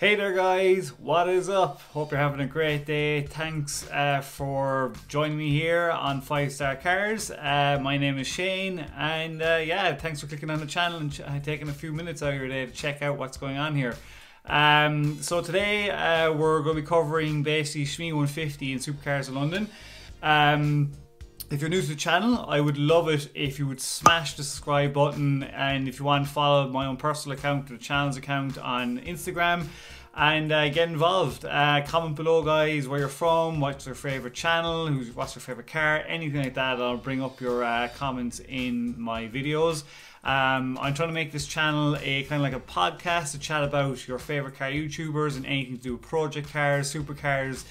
Hey there guys, what is up? Hope you're having a great day. Thanks uh, for joining me here on 5 Star Cars. Uh, my name is Shane and uh, yeah, thanks for clicking on the channel and ch taking a few minutes out of your day to check out what's going on here. Um, so today uh, we're going to be covering basically Shmee 150 in Supercars of London. Um, if you're new to the channel, I would love it if you would smash the subscribe button and if you want to follow my own personal account the channel's account on Instagram and uh, get involved. Uh, comment below guys where you're from, what's your favourite channel, who's, what's your favourite car, anything like that. I'll bring up your uh, comments in my videos. Um, I'm trying to make this channel a kind of like a podcast to chat about your favourite car YouTubers and anything to do with project cars, supercars,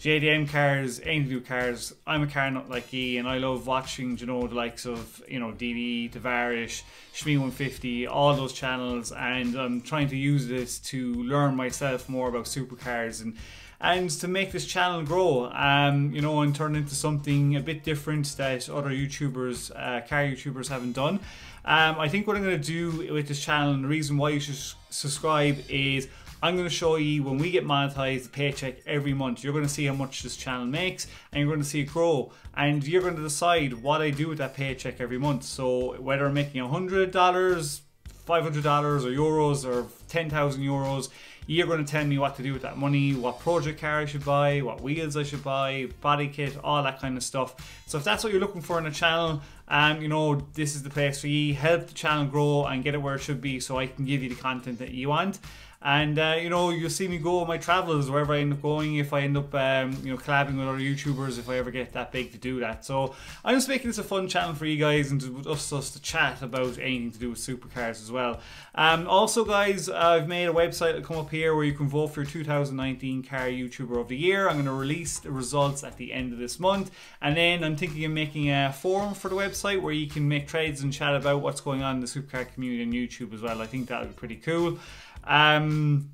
JDM cars, to cars. I'm a car nut like E, and I love watching, you know, the likes of, you know, DD, Tavarish, Shmee 150, all those channels, and I'm trying to use this to learn myself more about supercars and and to make this channel grow, um, you know, and turn into something a bit different that other YouTubers, uh, car YouTubers haven't done. Um, I think what I'm going to do with this channel and the reason why you should subscribe is I'm going to show you when we get monetized the paycheck every month. You're going to see how much this channel makes and you're going to see it grow. And you're going to decide what I do with that paycheck every month. So whether I'm making $100, $500 or euros or 10,000 euros, you're going to tell me what to do with that money, what project car I should buy, what wheels I should buy, body kit, all that kind of stuff. So if that's what you're looking for in a channel, um, you know, this is the place for you. Help the channel grow and get it where it should be so I can give you the content that you want. And uh, you know, you'll see me go on my travels wherever I end up going. If I end up, um, you know, collabing with other YouTubers, if I ever get that big to do that. So I'm just making this a fun channel for you guys and to us, us to chat about anything to do with supercars as well. Um, also, guys, I've made a website that come up here where you can vote for your 2019 Car YouTuber of the Year. I'm going to release the results at the end of this month, and then I'm thinking of making a forum for the website where you can make trades and chat about what's going on in the supercar community on YouTube as well. I think that would be pretty cool. Um,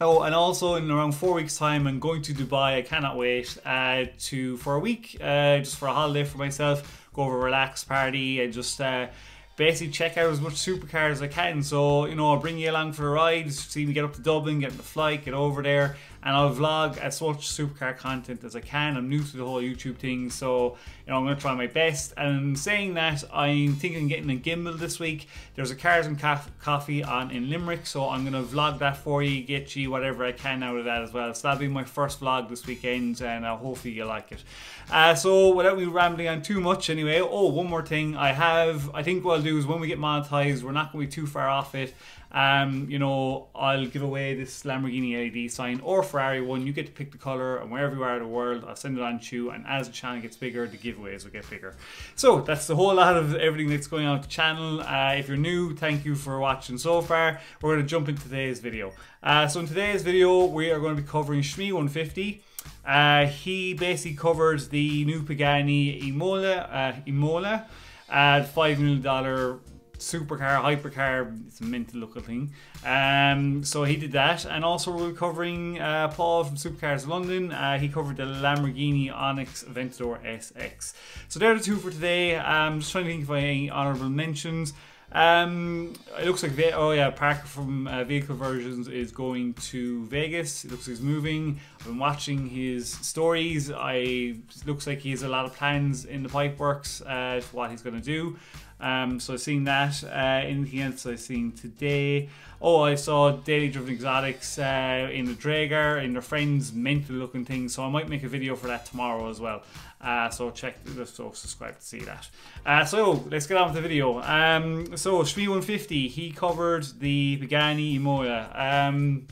Oh, and also in around four weeks' time, I'm going to Dubai. I cannot wait uh, to for a week, uh, just for a holiday for myself. Go over a relaxed party and just uh, basically check out as much supercars as I can. So you know, I'll bring you along for a ride. See me get up to Dublin, get in the flight, get over there, and I'll vlog as much supercar content as I can. I'm new to the whole YouTube thing, so you know I'm gonna try my best. And saying that, I'm thinking of getting a gimbal this week. There's a Cars and Coffee on in Limerick, so I'm gonna vlog that for you, get you whatever I can out of that as well. So that'll be my first vlog this weekend, and uh, hopefully you like it. Uh, so without me rambling on too much, anyway. Oh, one more thing. I have. I think what I'll do is when we get monetized, we're not gonna be too far off it. Um, you know, I'll give away this Lamborghini LED sign or Ferrari one. You get to pick the color, and wherever you are in the world, I'll send it on to you. And as the channel gets bigger, the giveaways will get bigger. So that's the whole lot of everything that's going on with the channel. Uh, if you're new, thank you for watching so far. We're going to jump into today's video. Uh, so in today's video, we are going to be covering Shmee 150. Uh, he basically covers the new Pagani Imola, uh, Imola, at $5 million supercar, hypercar. It's a mental looking thing. Um, so he did that, and also we're covering uh, Paul from Supercars London. Uh, he covered the Lamborghini Onyx Aventador SX. So they're the two for today. I'm um, just trying to think if of any honorable mentions. Um, it looks like oh yeah, Parker from uh, Vehicle Virgins is going to Vegas. It looks like he's moving. I've been watching his stories. I looks like he has a lot of plans in the pipe works uh, for what he's going to do. Um, so I've seen that. Uh, anything else I've seen today? Oh, I saw Daily Driven Exotics uh, in the Dragar, in their friends, mental looking things. So I might make a video for that tomorrow as well. Uh, so check, so subscribe to see that. Uh, so let's get on with the video. Um, so Shmee 150, he covered the Pagani Imola. Um,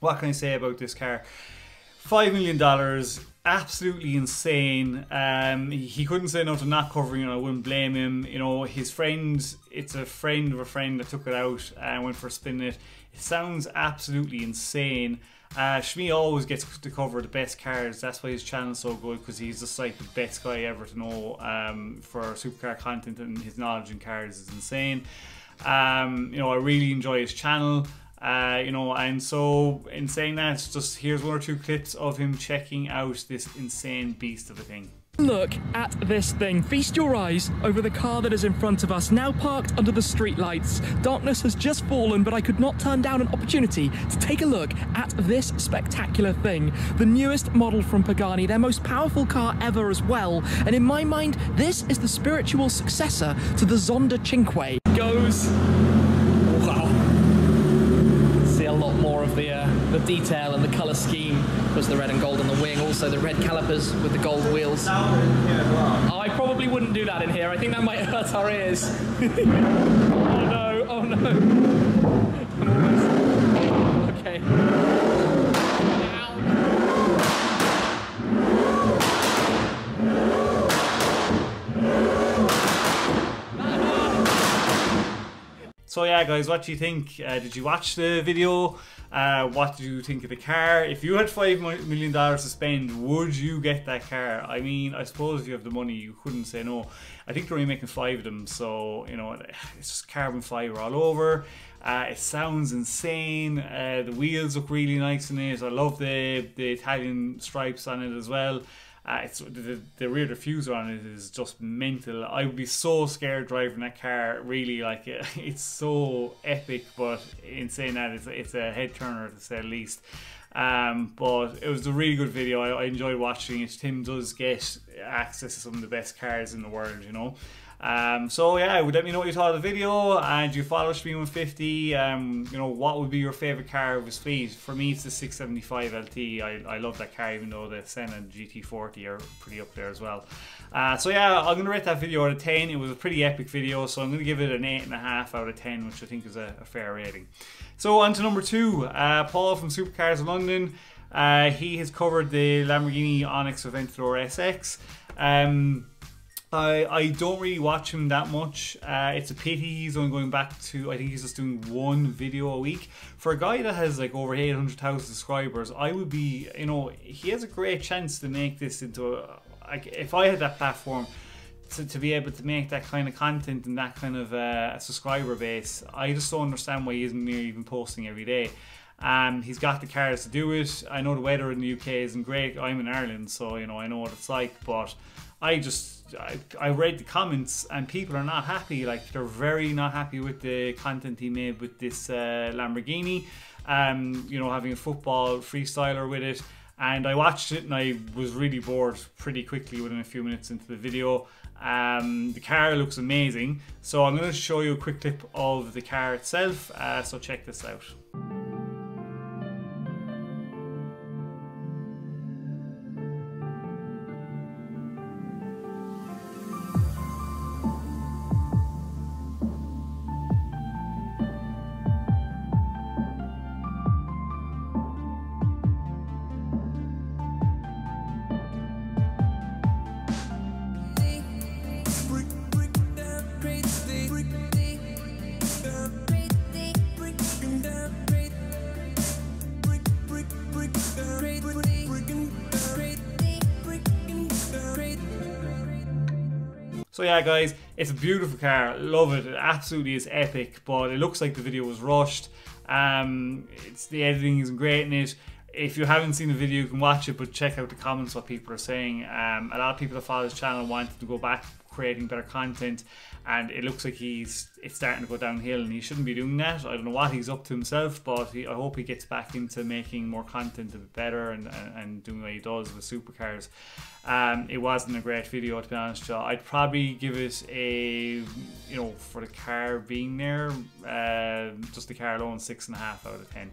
what can I say about this car? Five million dollars absolutely insane. Um, he couldn't say no to not covering it. I wouldn't blame him. You know, his friend, it's a friend of a friend that took it out and went for a spin it. It sounds absolutely insane. Uh, Shmee always gets to cover the best cars. That's why his channel's so good because he's just like the best guy ever to know um, for supercar content and his knowledge in cars is insane. Um, you know, I really enjoy his channel. Uh, you know, and so in saying that, just here's one or two clips of him checking out this insane beast of a thing. Look at this thing. Feast your eyes over the car that is in front of us, now parked under the streetlights. Darkness has just fallen, but I could not turn down an opportunity to take a look at this spectacular thing. The newest model from Pagani, their most powerful car ever as well. And in my mind, this is the spiritual successor to the Zonda Cinque. Goes. Wow. See a lot more of detail and the colour scheme was the red and gold on the wing. Also the red calipers with the gold wheels. Oh, I probably wouldn't do that in here. I think that might hurt our ears. oh no! Oh no! Okay. So yeah, guys, what do you think? Uh, did you watch the video? Uh, what do you think of the car? If you had five million dollars to spend, would you get that car? I mean, I suppose if you have the money, you couldn't say no. I think they're only making five of them, so you know it's just carbon fiber all over. Uh, it sounds insane. Uh, the wheels look really nice in it. I love the the Italian stripes on it as well. Uh, it's the, the rear diffuser on it is just mental. I would be so scared driving that car. Really, like it's so epic, but in saying that, it's it's a head turner to say the least. Um, but it was a really good video. I, I enjoyed watching it. Tim does get access to some of the best cars in the world, you know. Um, so yeah, let me know what you thought of the video and you follow Shmee 150. Um, you know, what would be your favorite car of his fleet? For me, it's the 675 LT. I, I love that car, even though the Senna GT40 are pretty up there as well. Uh, so yeah, I'm gonna rate that video out of 10. It was a pretty epic video, so I'm gonna give it an eight and a half out of 10, which I think is a, a fair rating. So on to number two, uh, Paul from Supercars of London. Uh, he has covered the Lamborghini Onyx Aventador SX. Um, I, I don't really watch him that much. Uh, it's a pity he's only going back to, I think he's just doing one video a week. For a guy that has like over 800,000 subscribers, I would be, you know, he has a great chance to make this into a, like, if I had that platform, to, to be able to make that kind of content and that kind of uh, subscriber base, I just don't understand why he isn't even posting every day. Um, he's got the cars to do it. I know the weather in the UK isn't great. I'm in Ireland, so you know I know what it's like. But I just I, I read the comments and people are not happy. Like they're very not happy with the content he made with this uh, Lamborghini. Um, you know, having a football freestyler with it. And I watched it and I was really bored pretty quickly within a few minutes into the video. Um, the car looks amazing. So I'm going to show you a quick clip of the car itself. Uh, so check this out. So yeah, guys, it's a beautiful car. Love it. It absolutely is epic, but it looks like the video was rushed. Um, it's the editing isn't great in it. If you haven't seen the video, you can watch it, but check out the comments what people are saying. Um, a lot of people that follow this channel wanted to go back creating better content and it looks like he's it's starting to go downhill and he shouldn't be doing that. I don't know what he's up to himself, but he, I hope he gets back into making more content a bit better and, and, and doing what he does with supercars. Um, it wasn't a great video to be honest, Joe. I'd probably give it a you know for the car being there, uh, just the car alone six and a half out of ten.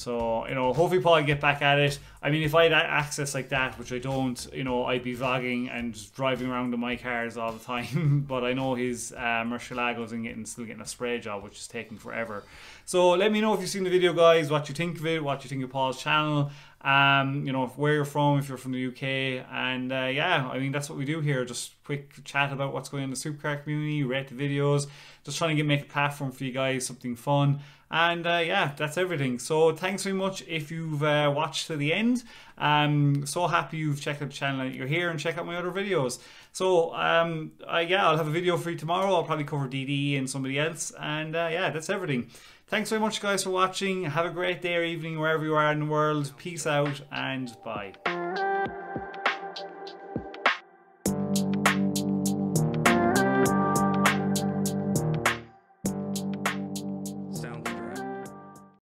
So, you know, hopefully Paul get back at it. I mean, if I had access like that, which I don't, you know, I'd be vlogging and driving around in my cars all the time. but I know his uh, Murcielago's and getting still getting a spray job, which is taking forever. So let me know if you've seen the video, guys, what you think of it, what you think of Paul's channel. Um, you know, where you're from, if you're from the UK, and uh, yeah, I mean that's what we do here. Just quick chat about what's going on in the supercar community, rate the videos, just trying to get make a platform for you guys, something fun. And uh, yeah, that's everything. So thanks very much if you've uh, watched to the end. I'm so happy you've checked out the channel you're here and check out my other videos. So um, yeah, I'll have a video for you tomorrow. I'll probably cover DD and somebody else. And uh, yeah, that's everything. Thanks very much guys for watching. Have a great day or evening wherever you are in the world. Peace out and bye.